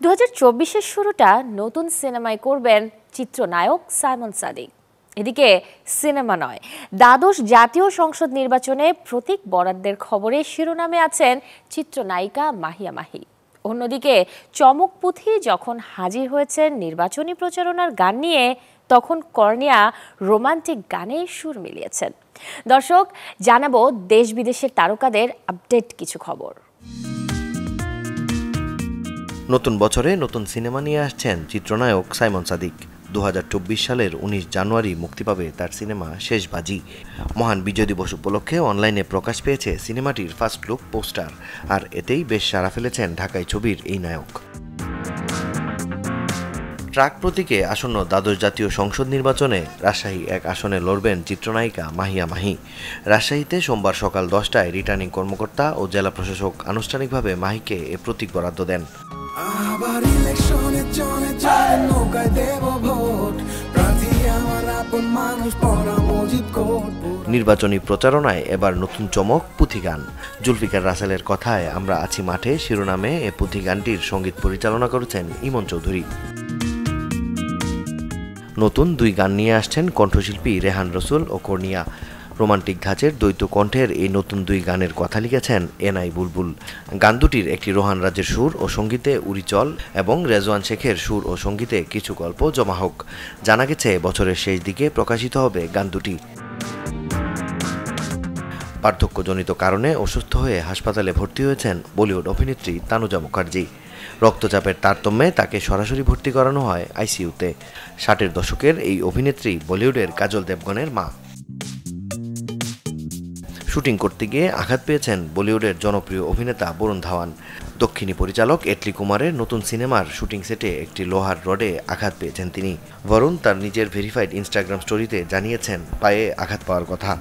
দু হাজার শুরুটা নতুন সিনেমায় করবেন চিত্রনায়ক সাইমন সাদিক। এদিকে সিনেমা নয়, দ্বাদশ জাতীয় সংসদ নির্বাচনে প্রতীক বরাদ্দের খবরে শিরোনামে আছেন চিত্রনায়িকা মাহিয়া মাহি। অন্যদিকে চমক পুঁথি যখন হাজির হয়েছেন নির্বাচনী প্রচারণার গান নিয়ে, তখন কর্নিয়া রোমান্টিক গানে সুর মিলিয়েছেন। দর্শক, জানাব দেশ বিদেশের তারকাদের আপডেট কিছু খবর। নতুন বছরে নতুন সিনেমা নিয়ে আসছেন চিত্রনায়ক সাইমন সাদিক। দু সালের ১৯ জানুয়ারি মুক্তি পাবে তার সিনেমা শেষ বাজি। মহান বিজয় দিবস উপলক্ষে অনলাইনে প্রকাশ পেয়েছে সিনেমাটির ফার্স্ট লুক পোস্টার, আর এতেই বেশ সাড়া ফেলেছেন ঢাকায় ছবির এই নায়ক। ট্রাক প্রতীকে আসন্ন দ্বাদশ জাতীয় সংসদ নির্বাচনে রাজশাহী এক আসনে লড়বেন চিত্রনায়িকা মাহিয়া মাহি। রাজশাহীতে সোমবার সকাল দশটায় রিটার্নিং কর্মকর্তা ও জেলা প্রশাসক আনুষ্ঠানিকভাবে মাহিকে এ প্রতীক বরাদ্দ দেন। আবার ইলেকশনে জনে যায়, নৌকায় দেব ভোট। প্রার্থী আমার আপন মানুষ পড়া মজিদ কোট। নির্বাচনী প্রচারণায় এবার নতুন চমক পুঁথি গান জুলফিকার রাসেলের কথায়, আমরা আছি মাঠে, শিরোনামে এ পুঁথি গানটির সংগীত পরিচালনা করেছেন ইমন চৌধুরী। নতুন দুই গান নিয়ে আসছেন কণ্ঠশিল্পী রেহান রসুল ও কর্নিয়া। রোমান্টিক ধাঁচের দ্বৈত কণ্ঠের এই নতুন দুই গানের কথা লিখেছেন এনআই বুলবুল। গান দুটির একটি রোহান রাজের সুর ও সঙ্গীতে উরিচল এবং রেজওয়ান শেখের সুর ও সঙ্গীতে কিছু গল্প জমা হোক। জানা গেছে, বছরের শেষ দিকে প্রকাশিত হবে গান দুটি পার্থক্যজনিত কারণে অসুস্থ হয়ে হাসপাতালে ভর্তি হয়েছেন বলিউড অভিনেত্রী তানুজা মুখার্জি। রক্তচাপের তারতম্যে তাকে সরাসরি ভর্তি করানো হয় আইসিইউতে। ষাটের দশকের এই অভিনেত্রী বলিউডের কাজল দেবগণের মা। শুটিং করতে গিয়ে আঘাত পেয়েছেন বলিউডের জনপ্রিয় অভিনেতা বরুণ ধাওয়ান। দক্ষিণী পরিচালক এটলি কুমারের নতুন সিনেমার শুটিং সেটে একটি লোহার রডে আঘাত পেয়েছেন তিনি। বরুণ তার নিজের ভেরিফাইড ইনস্টাগ্রাম স্টোরিতে জানিয়েছেন, পায়ে আঘাত পাওয়ার কথা।